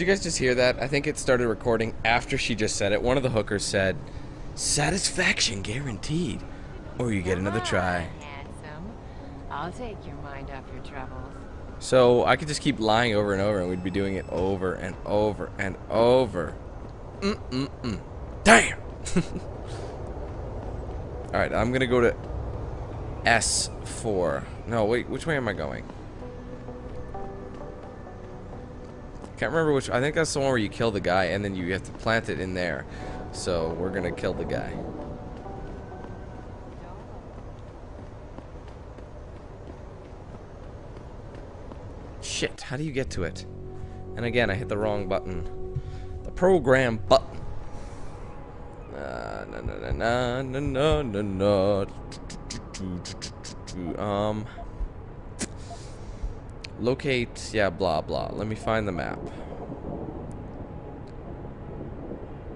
Did you guys just hear that? I think it started recording after she just said it. One of the hookers said, Satisfaction guaranteed. Or you get another try. Handsome. I'll take your mind off your troubles. So I could just keep lying over and over and we'd be doing it over and over and over. Mm-mm-mm. Damn! Alright, I'm gonna go to S4. No, wait, which way am I going? Can't remember which. I think that's the one where you kill the guy and then you have to plant it in there. So we're gonna kill the guy. Shit, how do you get to it? And again, I hit the wrong button. The program button. Uh, na na na na na na na. Um. Locate, yeah, blah blah. Let me find the map.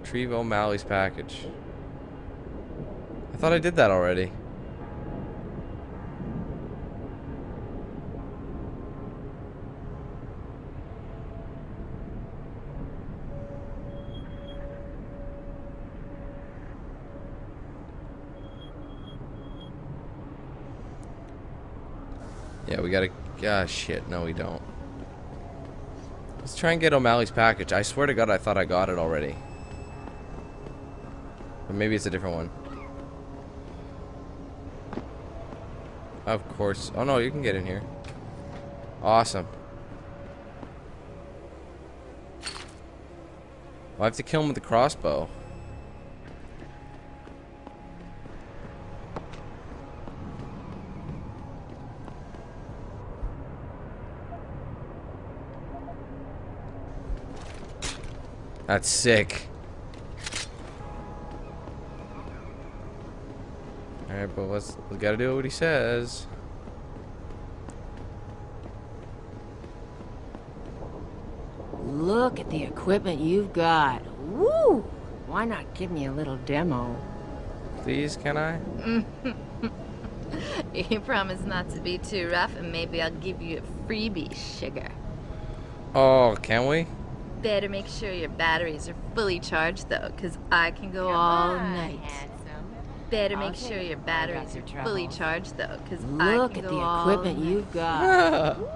Retrieve O'Malley's package. I thought I did that already. Yeah, we gotta. Ah, shit. No, we don't. Let's try and get O'Malley's package. I swear to God, I thought I got it already. But maybe it's a different one. Of course. Oh no, you can get in here. Awesome. I have to kill him with the crossbow. That's sick. Alright, but let's we gotta do what he says. Look at the equipment you've got. Woo! Why not give me a little demo? Please, can I? You promise not to be too rough, and maybe I'll give you a freebie, sugar. Oh, can we? Better make sure your batteries are fully charged, though, because I can go all night. Better make sure your batteries are fully charged, though, because I can't. Look at the all equipment night. you've got.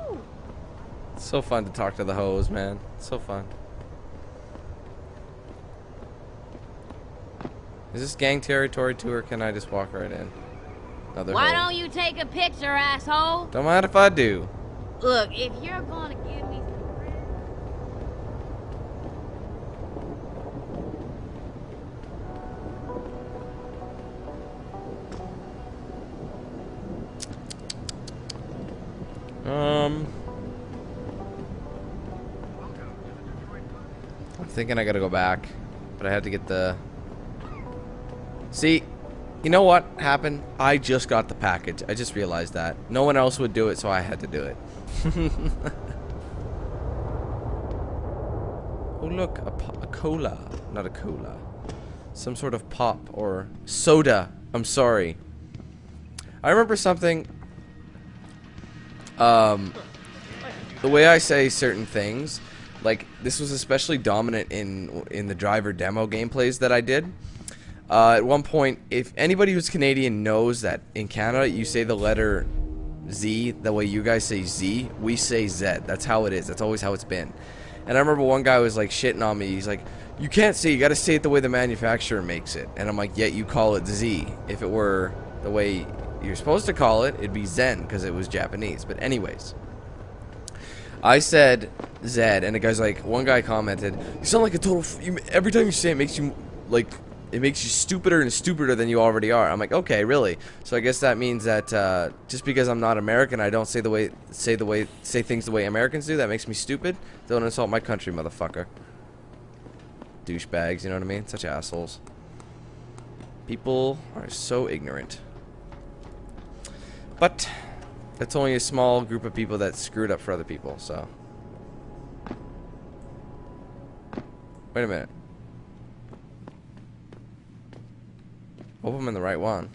It's so fun to talk to the hose, man. It's so fun. Is this gang territory too, or can I just walk right in? Another Why hole. don't you take a picture, asshole? Don't mind if I do. Look, if you're gonna give me Um. I'm thinking I gotta go back, but I had to get the. See, you know what happened? I just got the package. I just realized that no one else would do it, so I had to do it. oh look, a, a cola, not a cola, some sort of pop or soda. I'm sorry. I remember something um, the way I say certain things, like this was especially dominant in in the driver demo gameplays that I did. Uh, at one point, if anybody who's Canadian knows that in Canada you say the letter Z the way you guys say Z, we say Z. That's how it is. That's always how it's been. And I remember one guy was like shitting on me. He's like, "You can't say. You got to say it the way the manufacturer makes it." And I'm like, "Yet you call it Z. If it were the way you're supposed to call it, it'd be Zen because it was Japanese." But anyways, I said Zed, and the guy's like, one guy commented, "You sound like a total. You, every time you say it, makes you like." It makes you stupider and stupider than you already are. I'm like, okay, really? So I guess that means that uh, just because I'm not American, I don't say the way say the way say things the way Americans do. That makes me stupid. Don't insult my country, motherfucker. Douchebags, you know what I mean? Such assholes. People are so ignorant. But it's only a small group of people that screwed up for other people, so. Wait a minute. Hope I'm in the right one.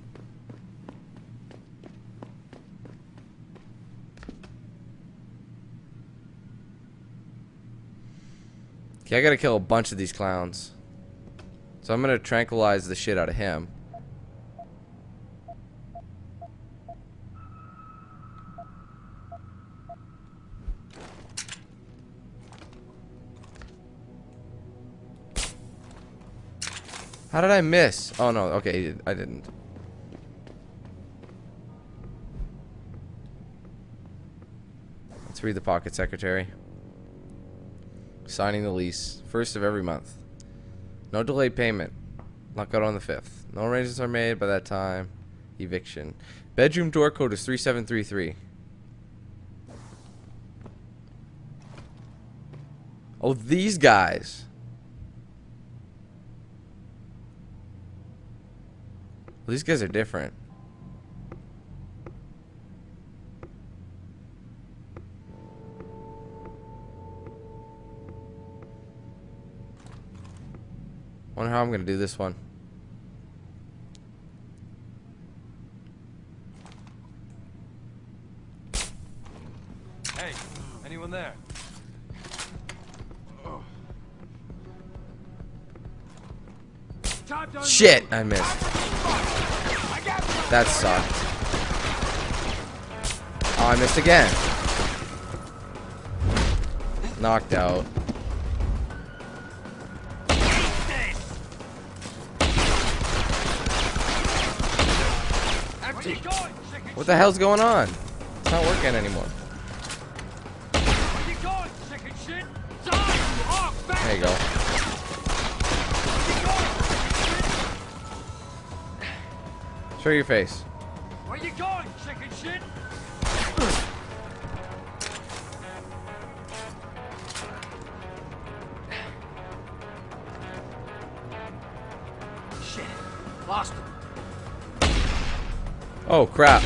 Okay, I gotta kill a bunch of these clowns. So I'm gonna tranquilize the shit out of him. How did I miss? Oh no, okay, I didn't. Let's read the pocket secretary. Signing the lease. First of every month. No delayed payment. Lockout on the 5th. No arrangements are made by that time. Eviction. Bedroom door code is 3733. Oh, these guys. Well, these guys are different. Wonder how I'm gonna do this one. Hey, anyone there? Shit, I missed. That sucked. Oh, I missed again. Knocked out. What the hell's going on? It's not working anymore. Show your face. Where you going, chicken shit? Shit, lost him. Oh crap.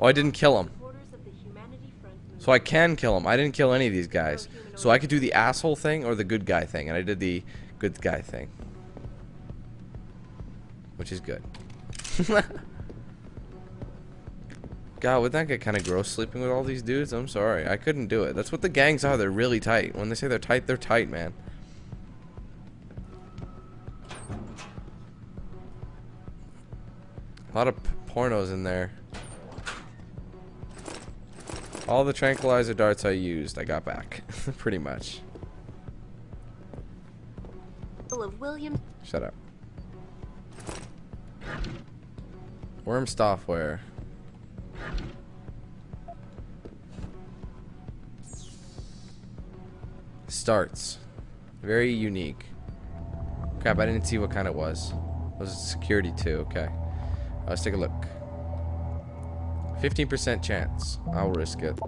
Oh, I didn't kill him. So I can kill him. I didn't kill any of these guys. So I could do the asshole thing or the good guy thing. And I did the good guy thing. Which is good. God, would that get kind of gross sleeping with all these dudes? I'm sorry. I couldn't do it. That's what the gangs are. They're really tight. When they say they're tight, they're tight, man. A lot of pornos in there. All the tranquilizer darts I used, I got back. Pretty much. Of William. Shut up. Worm software. Starts. Very unique. Crap, I didn't see what kind it was. It was security too, okay. Let's take a look. 15% chance. I'll risk it.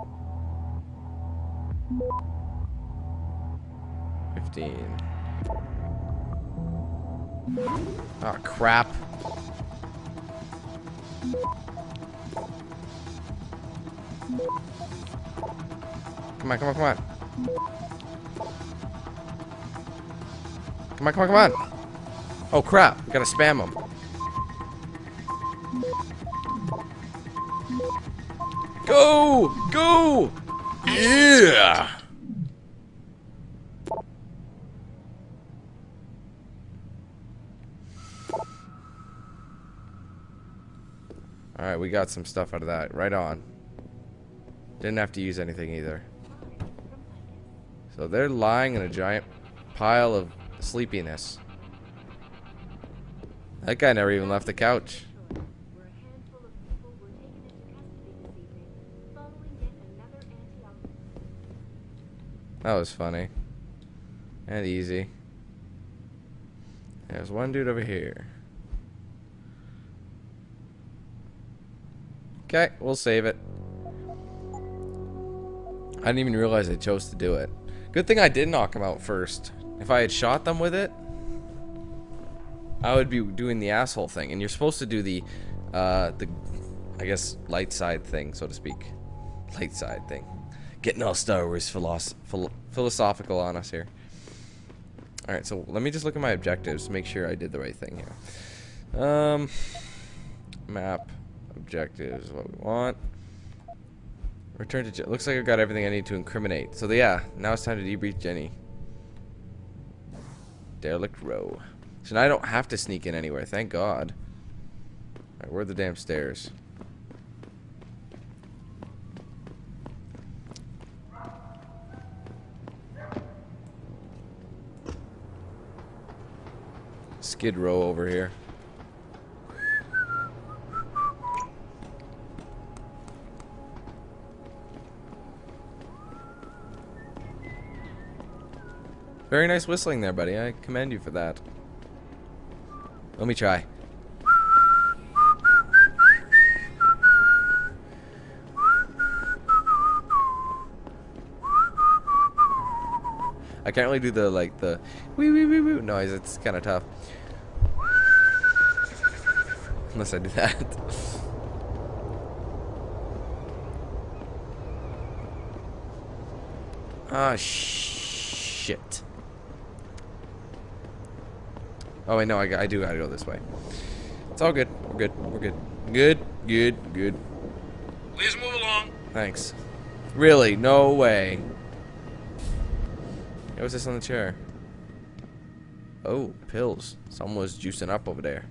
15. Oh, crap. Come on, come on, come on. Come on, come on, come on. Oh, crap. We gotta spam them. Go! Go! Yeah! Alright, we got some stuff out of that. Right on. Didn't have to use anything either. So they're lying in a giant pile of sleepiness. That guy never even left the couch. Where a handful of people were taken into custody this evening, following yet another anti That was funny. And easy. There's one dude over here. Okay, we'll save it. I didn't even realize I chose to do it. Good thing I did knock him out first. If I had shot them with it, I would be doing the asshole thing. And you're supposed to do the, uh, the, I guess, light side thing, so to speak. Light side thing. Getting all Star Wars philosoph phil philosophical on us here. Alright, so let me just look at my objectives to make sure I did the right thing here. Um, map objectives. What we want. Return to. Je- Looks like I've got everything I need to incriminate. So yeah, now it's time to debrief Jenny. Derelict row. So now I don't have to sneak in anywhere. Thank God. Alright, where are the damn stairs? Skid row over here. Very nice whistling there, buddy. I commend you for that. Let me try. I can't really do the like the wee wee wee wee noise. It's kind of tough. Unless I do that. Ah, shit. Oh, wait, no, I, I do gotta go this way. It's all good. We're good. We're good. Good, good, good. Please move along. Thanks. Really? No way. What was this on the chair? Oh, pills. Someone was juicing up over there.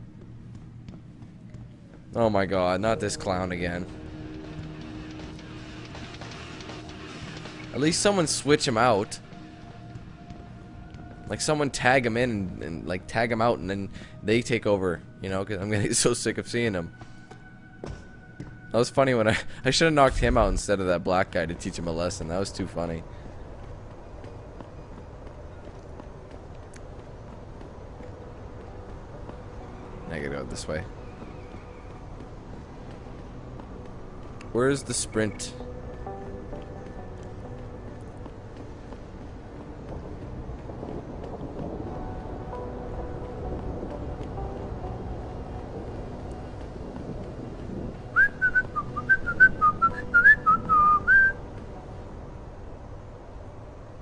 Oh my god, not this clown again. At least someone switch him out. Like someone tag him in and, and like tag him out and then they take over, you know, because I'm getting so sick of seeing him. That was funny when I I should have knocked him out instead of that black guy to teach him a lesson. That was too funny. I gotta go this way. Where's the sprint?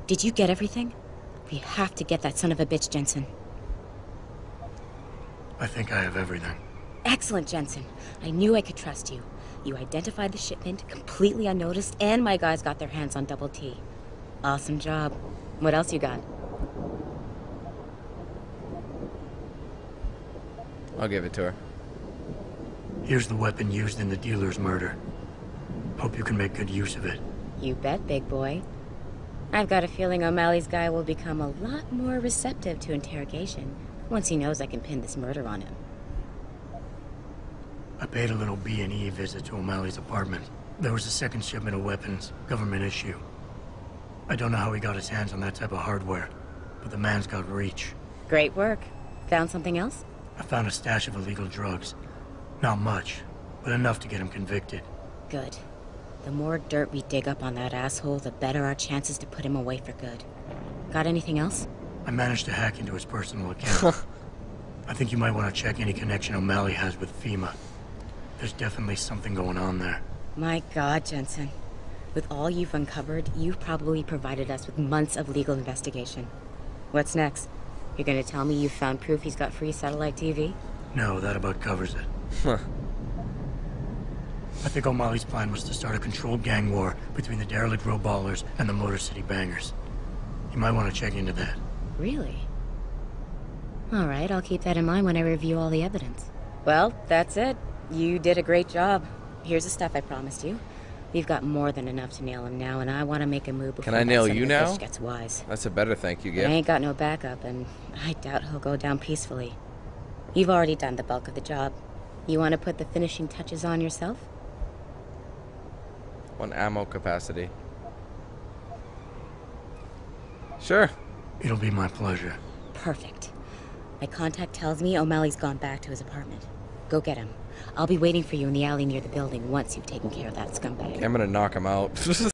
Did you get everything? We have to get that son of a bitch, Jensen. I think I have everything. Excellent, Jensen. I knew I could trust you. You identified the shipment completely unnoticed, and my guys got their hands on Double T. Awesome job. What else you got? I'll give it to her. Here's the weapon used in the dealer's murder. Hope you can make good use of it. You bet, big boy. I've got a feeling O'Malley's guy will become a lot more receptive to interrogation once he knows I can pin this murder on him. I paid a little B&E visit to O'Malley's apartment. There was a second shipment of weapons, government issue. I don't know how he got his hands on that type of hardware, but the man's got reach. Great work. Found something else? I found a stash of illegal drugs. Not much, but enough to get him convicted. Good. The more dirt we dig up on that asshole, the better our chances to put him away for good. Got anything else? I managed to hack into his personal account. I think you might want to check any connection O'Malley has with FEMA. There's definitely something going on there. My god, Jensen. With all you've uncovered, you've probably provided us with months of legal investigation. What's next? You're gonna tell me you found proof he's got free satellite TV? No, that about covers it. Huh. I think O'Malley's plan was to start a controlled gang war between the derelict row ballers and the Motor City bangers. You might want to check into that. Really? Alright, I'll keep that in mind when I review all the evidence. Well, that's it. You did a great job. Here's the stuff I promised you. We've got more than enough to nail him now, and I want to make a move before I nail you now? gets wise. That's a better thank you gift. I ain't got no backup, and I doubt he'll go down peacefully. You've already done the bulk of the job. You want to put the finishing touches on yourself? One ammo capacity. Sure. It'll be my pleasure. Perfect. My contact tells me O'Malley's gone back to his apartment. Go get him. I'll be waiting for you in the alley near the building once you've taken care of that scumbag. I'm gonna knock him out.